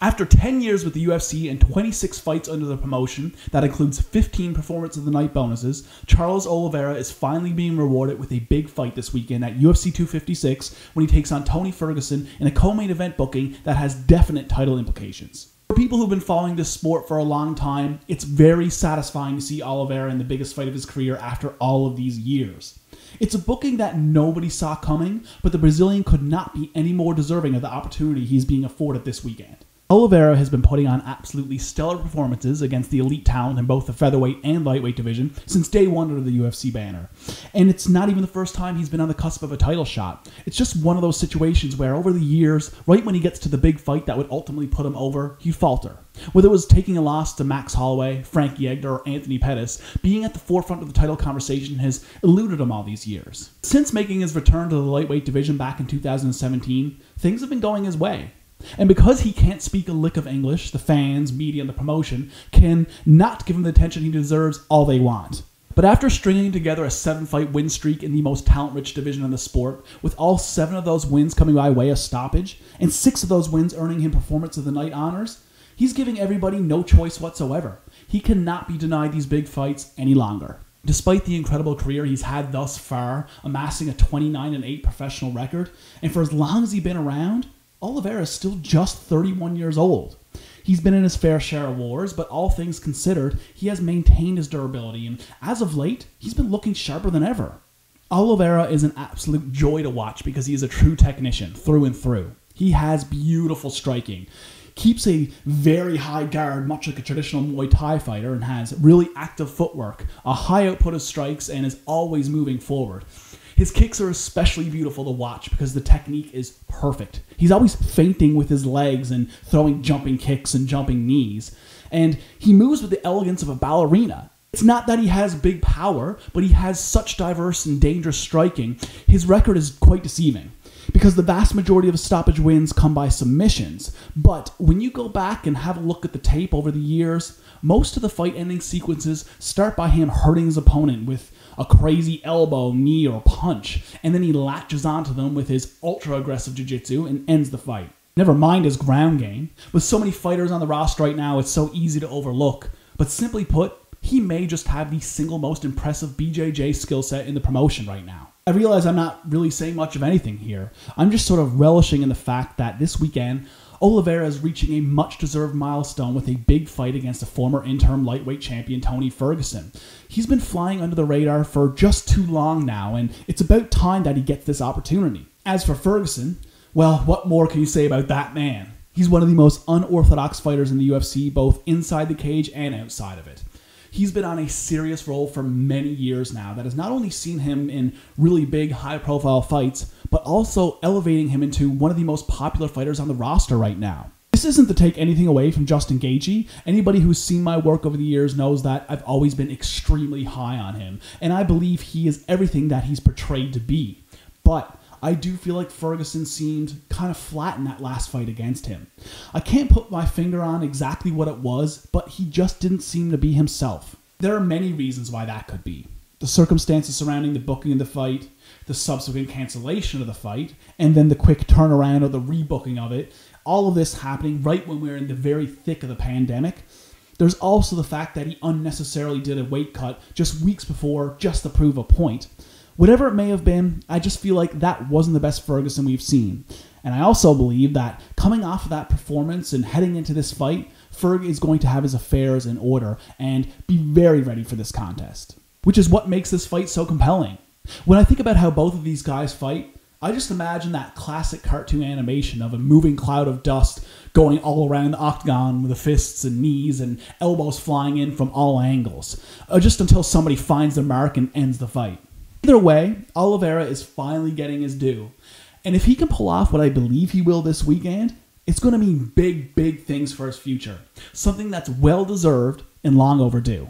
After 10 years with the UFC and 26 fights under the promotion, that includes 15 Performance of the Night bonuses, Charles Oliveira is finally being rewarded with a big fight this weekend at UFC 256 when he takes on Tony Ferguson in a co-main event booking that has definite title implications. For people who've been following this sport for a long time, it's very satisfying to see Oliveira in the biggest fight of his career after all of these years. It's a booking that nobody saw coming, but the Brazilian could not be any more deserving of the opportunity he's being afforded this weekend. Oliveira has been putting on absolutely stellar performances against the elite talent in both the featherweight and lightweight division since day one under the UFC banner. And it's not even the first time he's been on the cusp of a title shot. It's just one of those situations where over the years, right when he gets to the big fight that would ultimately put him over, he'd falter. Whether it was taking a loss to Max Holloway, Frankie Edgar, or Anthony Pettis, being at the forefront of the title conversation has eluded him all these years. Since making his return to the lightweight division back in 2017, things have been going his way. And because he can't speak a lick of English, the fans, media, and the promotion can not give him the attention he deserves all they want. But after stringing together a seven fight win streak in the most talent rich division in the sport, with all seven of those wins coming by way of stoppage, and six of those wins earning him Performance of the Night honors, he's giving everybody no choice whatsoever. He cannot be denied these big fights any longer. Despite the incredible career he's had thus far, amassing a 29 8 professional record, and for as long as he's been around, Oliveira is still just 31 years old. He's been in his fair share of wars, but all things considered, he has maintained his durability, and as of late, he's been looking sharper than ever. Oliveira is an absolute joy to watch because he is a true technician through and through. He has beautiful striking, keeps a very high guard, much like a traditional Muay Thai fighter, and has really active footwork, a high output of strikes, and is always moving forward. His kicks are especially beautiful to watch because the technique is perfect. He's always feinting with his legs and throwing jumping kicks and jumping knees. And he moves with the elegance of a ballerina. It's not that he has big power, but he has such diverse and dangerous striking. His record is quite deceiving because the vast majority of stoppage wins come by submissions. But when you go back and have a look at the tape over the years, most of the fight ending sequences start by him hurting his opponent with a crazy elbow, knee, or punch, and then he latches onto them with his ultra aggressive jiu-jitsu and ends the fight. Never mind his ground game. With so many fighters on the roster right now, it's so easy to overlook. But simply put, he may just have the single most impressive BJJ skill set in the promotion right now. I realize I'm not really saying much of anything here. I'm just sort of relishing in the fact that this weekend Oliveira is reaching a much deserved milestone with a big fight against a former interim lightweight champion, Tony Ferguson. He's been flying under the radar for just too long now, and it's about time that he gets this opportunity. As for Ferguson, well, what more can you say about that man? He's one of the most unorthodox fighters in the UFC, both inside the cage and outside of it he's been on a serious roll for many years now that has not only seen him in really big, high profile fights, but also elevating him into one of the most popular fighters on the roster right now. This isn't to take anything away from Justin Gaethje. Anybody who's seen my work over the years knows that I've always been extremely high on him, and I believe he is everything that he's portrayed to be. But I do feel like Ferguson seemed kind of flat in that last fight against him. I can't put my finger on exactly what it was, but he just didn't seem to be himself. There are many reasons why that could be. The circumstances surrounding the booking of the fight, the subsequent cancellation of the fight, and then the quick turnaround or the rebooking of it, all of this happening right when we we're in the very thick of the pandemic. There's also the fact that he unnecessarily did a weight cut just weeks before just to prove a point. Whatever it may have been, I just feel like that wasn't the best Ferguson we've seen. And I also believe that coming off of that performance and heading into this fight, Ferg is going to have his affairs in order and be very ready for this contest. Which is what makes this fight so compelling. When I think about how both of these guys fight, I just imagine that classic cartoon animation of a moving cloud of dust going all around the octagon with the fists and knees and elbows flying in from all angles, uh, just until somebody finds their mark and ends the fight. Either way, Oliveira is finally getting his due. And if he can pull off what I believe he will this weekend, it's going to mean big, big things for his future. Something that's well deserved and long overdue.